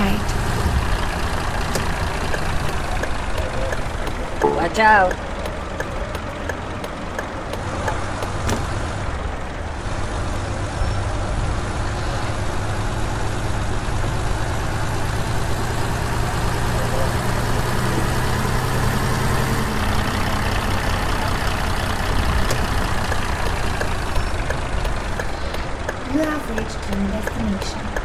Right. Watch out. You have reached your destination.